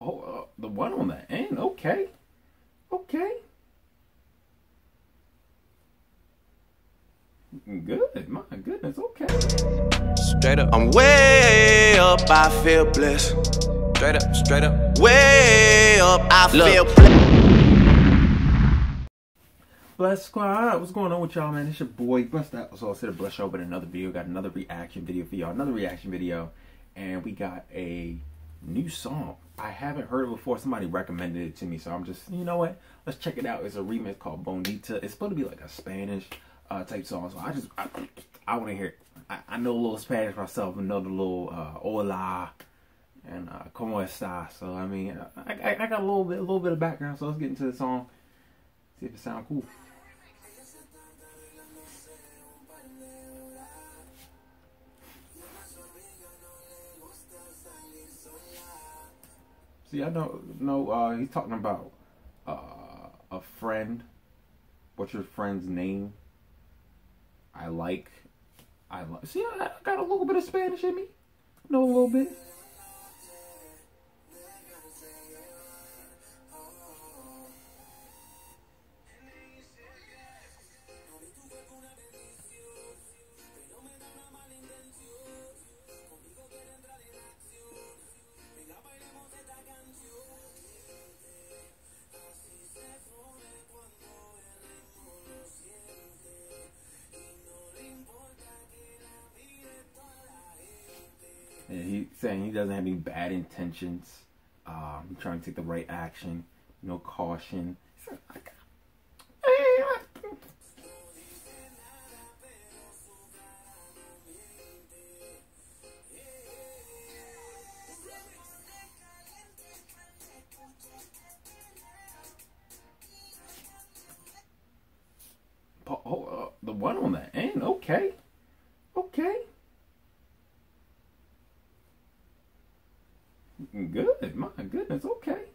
Oh, uh, the one on the end. Okay. Okay. Good. My goodness. Okay. Straight up, I'm way up, I feel blessed. Straight up, straight up, way up, I feel blessed. Bless Squad, what's going on with y'all, man? It's your boy, Bless that. So I said a Bless Show, but another video. Got another reaction video for y'all. Another reaction video. And we got a new song. I haven't heard it before. Somebody recommended it to me. So I'm just, you know what? Let's check it out. It's a remix called Bonita. It's supposed to be like a Spanish uh, type song. So I just, I, I want to hear it. I, I, know a little Spanish myself. The little uh, hola and uh, como esta. So I mean, I, I, I got a little bit, a little bit of background. So let's get into the song. See if it sounds cool. See, I don't know. Uh, he's talking about uh, a friend. What's your friend's name? I like. I like. See, I got a little bit of Spanish in me. Know a little bit. And he's saying he doesn't have any bad intentions. Um, he's trying to take the right action. No caution. Uh, the one on the end. Okay. Good. My goodness. Okay.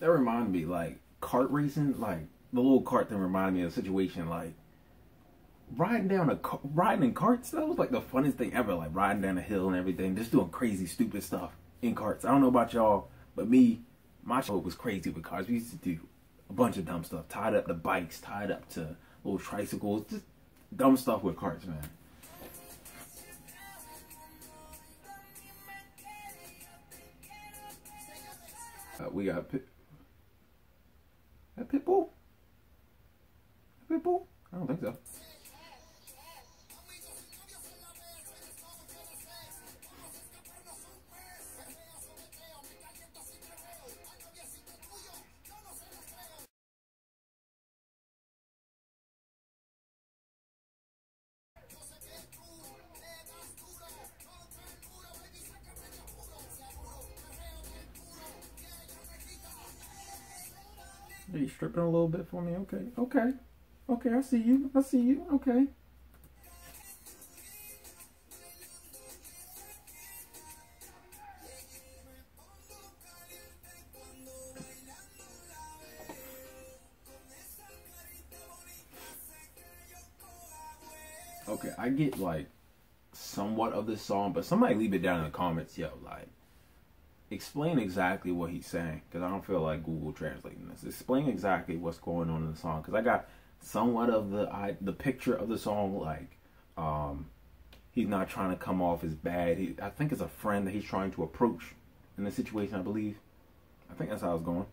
That reminded me like kart racing, like the little kart thing reminded me of a situation like riding down a riding in carts. That was like the funniest thing ever. Like riding down a hill and everything, just doing crazy, stupid stuff in carts. I don't know about y'all, but me, my show was crazy with cars. We used to do a bunch of dumb stuff, tied up to bikes, tied up to little tricycles, just dumb stuff with carts, man. Uh, we got that Pitbull? Pitbull? I don't think so. Are you stripping a little bit for me? Okay, okay, okay. I see you. I see you. Okay. Okay, I get like somewhat of this song, but somebody leave it down in the comments, yo. Like, explain exactly what he's saying because I don't feel like Google translating this. Explain exactly what's going on in the song because I got somewhat of the I, the picture of the song like um, he's not trying to come off as bad. He, I think it's a friend that he's trying to approach in the situation. I believe. I think that's how it's going.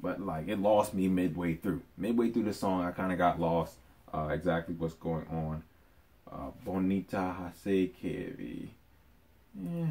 But like it lost me midway through. Midway through the song, I kind of got lost uh, exactly what's going on. Uh, Bonita Hase Kevi. Yeah.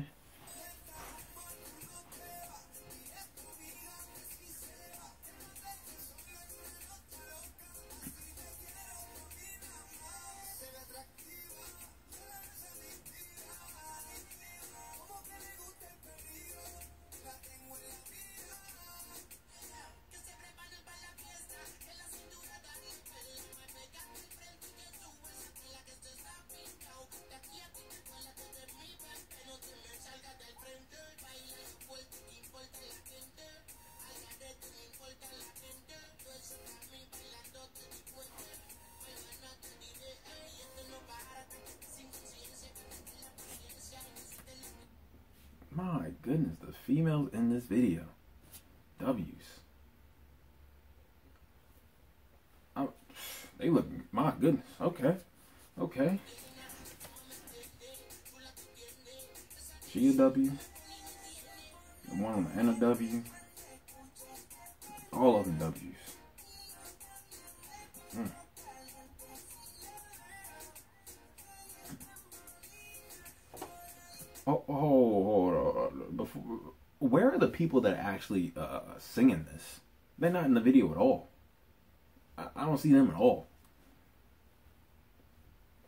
Goodness, the females in this video. W's. I'm, they look, my goodness. Okay. Okay. She a W. The one on the end of W. All of them W's. Mm. Oh, oh, where are the people that are actually uh, singing this? They're not in the video at all. I, I don't see them at all.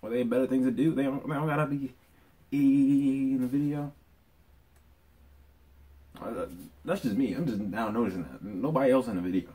Are they better things to do? They don't, they don't gotta be in the video. Uh, that's just me. I'm just now noticing that. Nobody else in the video.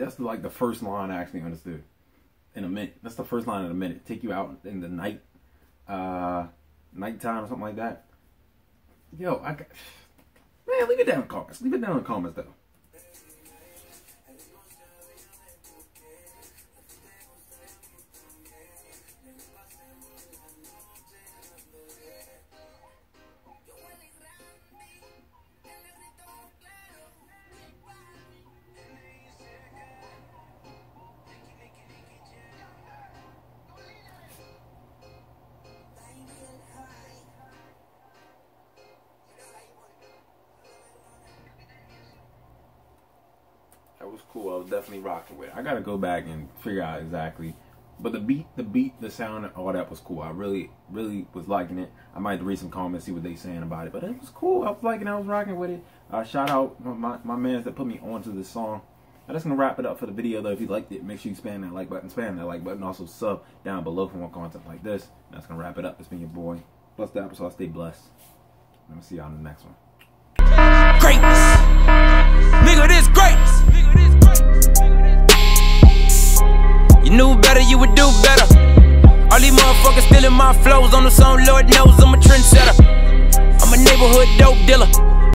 That's like the first line I actually understood in a minute. That's the first line in a minute. Take you out in the night, uh, nighttime or something like that. Yo, I got, man, leave it down in the comments. Leave it down in the comments though. Was cool. I was definitely rocking with it. I gotta go back and figure out exactly. But the beat, the beat, the sound, all that was cool. I really, really was liking it. I might read some comments, see what they saying about it. But it was cool. I was liking. I was rocking with it. Uh, shout out my, my mans that put me onto this song. I'm just gonna wrap it up for the video though. If you liked it, make sure you spam that like button, spam that like button. Also sub down below for more content like this. That's gonna wrap it up. It's been your boy. Bless the episode. Stay blessed. Let me see y'all in the next one. Greatness. Nigga, this greatness. You knew better, you would do better. All these motherfuckers stealing my flows on the song, Lord knows I'm a trendsetter. I'm a neighborhood dope dealer.